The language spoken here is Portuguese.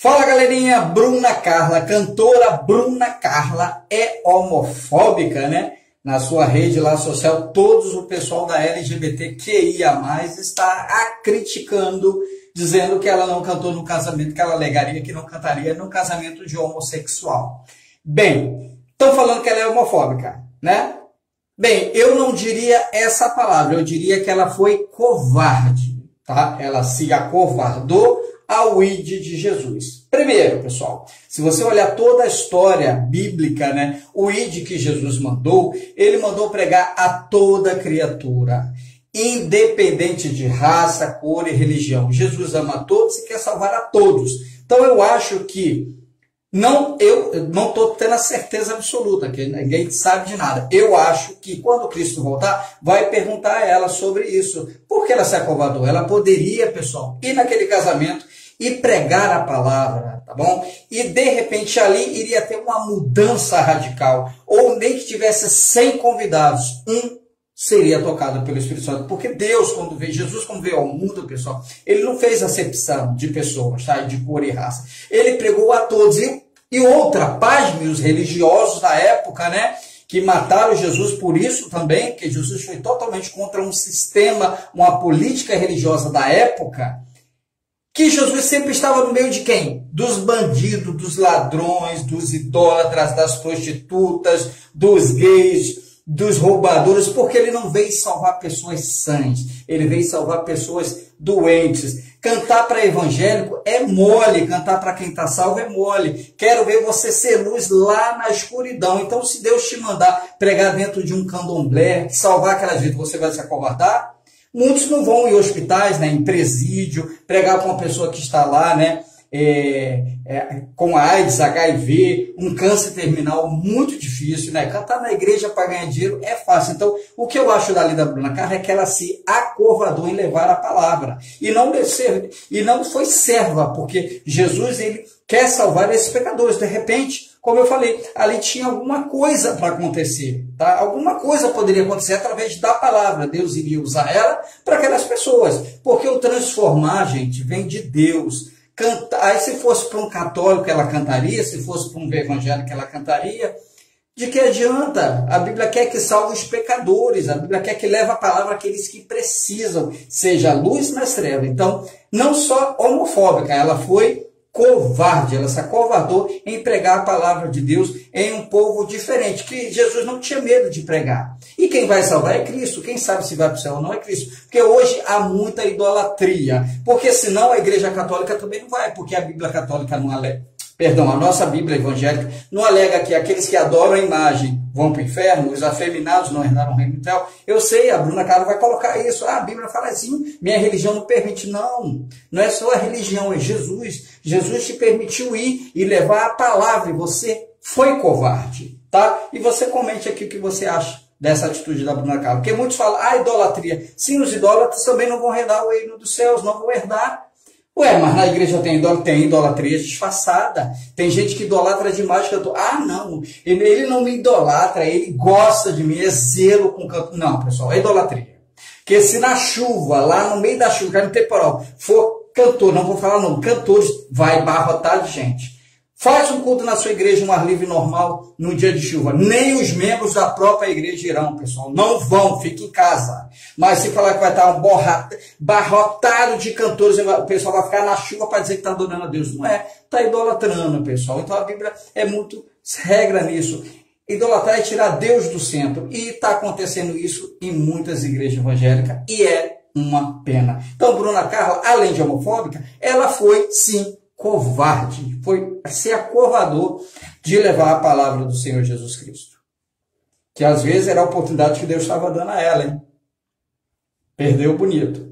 Fala galerinha, Bruna Carla, cantora Bruna Carla é homofóbica, né? Na sua rede lá social, todos o pessoal da LGBTQIA+, está a criticando, dizendo que ela não cantou no casamento, que ela alegaria que não cantaria no casamento de homossexual. Bem, estão falando que ela é homofóbica, né? Bem, eu não diria essa palavra, eu diria que ela foi covarde, tá? Ela se acovardou ao id de Jesus. Primeiro, pessoal, se você olhar toda a história bíblica, né, o id que Jesus mandou, ele mandou pregar a toda criatura, independente de raça, cor e religião. Jesus ama todos e quer salvar a todos. Então eu acho que não, eu não estou tendo a certeza absoluta, que ninguém sabe de nada. Eu acho que quando Cristo voltar, vai perguntar a ela sobre isso. Por que ela se acovardou? Ela poderia, pessoal, ir naquele casamento e pregar a palavra, tá bom? E de repente ali iria ter uma mudança radical. Ou nem que tivesse 100 convidados, um seria tocado pelo Espírito Santo. Porque Deus, quando veio, Jesus, quando veio ao mundo, pessoal, ele não fez acepção de pessoas, tá? de cor e raça. Ele pregou a todos. E, e outra, pasme os religiosos da época, né? Que mataram Jesus por isso também, que Jesus foi totalmente contra um sistema, uma política religiosa da época. Que Jesus sempre estava no meio de quem? Dos bandidos, dos ladrões, dos idólatras, das prostitutas, dos gays, dos roubadores, porque ele não veio salvar pessoas sãs, ele veio salvar pessoas doentes. Cantar para evangélico é mole, cantar para quem está salvo é mole. Quero ver você ser luz lá na escuridão. Então, se Deus te mandar pregar dentro de um candomblé, salvar aquelas vidas, você vai se acovardar? Muitos não vão em hospitais, né, em presídio, pregar com uma pessoa que está lá, né, é, é, com AIDS, HIV, um câncer terminal muito difícil, né? Cantar na igreja para ganhar dinheiro é fácil. Então, o que eu acho da da Bruna Carla é que ela se acovardou em levar a palavra e não e não foi serva, porque Jesus ele quer salvar esses pecadores. De repente, como eu falei, ali tinha alguma coisa para acontecer, tá? Alguma coisa poderia acontecer através da palavra. Deus iria usar ela para aquelas pessoas, porque o transformar, gente, vem de Deus. Canta... Aí se fosse para um católico ela cantaria, se fosse para um evangélico ela cantaria. De que adianta? A Bíblia quer que salve os pecadores, a Bíblia quer que leve a palavra àqueles que precisam, seja luz nas trevas. Então, não só homofóbica, ela foi covarde, ela se acovardou em pregar a palavra de Deus em um povo diferente, que Jesus não tinha medo de pregar. E quem vai salvar é Cristo. Quem sabe se vai para o céu ou não é Cristo. Porque hoje há muita idolatria. Porque senão a igreja católica também não vai, porque a Bíblia católica não perdão, a nossa Bíblia evangélica não alega que aqueles que adoram a imagem vão para o inferno, os afeminados não herdaram o reino do céu. Eu sei, a Bruna Carla vai colocar isso. Ah, a Bíblia fala assim, minha religião não permite. Não, não é só a religião, é Jesus. Jesus te permitiu ir e levar a palavra e você foi covarde, tá? E você comente aqui o que você acha dessa atitude da Bruna Carla. Porque muitos falam, ah, idolatria. Sim, os idólatras também não vão herdar o reino dos céus, não vão herdar. Ué, mas na igreja tem, tem idolatria disfarçada. Tem gente que idolatra demais. Tô, ah, não, ele, ele não me idolatra, ele gosta de mim, é zelo com canto. Não, pessoal, é idolatria. Porque se na chuva, lá no meio da chuva, no temporal, for cantor, não vou falar não, cantores, vai barrotar de gente. Faz um culto na sua igreja, um ar livre normal, no dia de chuva. Nem os membros da própria igreja irão, pessoal. Não vão, fique em casa. Mas se falar que vai estar um borra, barrotado de cantores, o pessoal vai ficar na chuva para dizer que está adorando a Deus. Não é, está idolatrando, pessoal. Então a Bíblia é muito regra nisso. Idolatrar é tirar Deus do centro. E está acontecendo isso em muitas igrejas evangélicas. E é uma pena. Então, Bruna Carla, além de homofóbica, ela foi, sim, covarde, foi se acovardou de levar a palavra do Senhor Jesus Cristo. Que às vezes era a oportunidade que Deus estava dando a ela, hein? Perdeu bonito.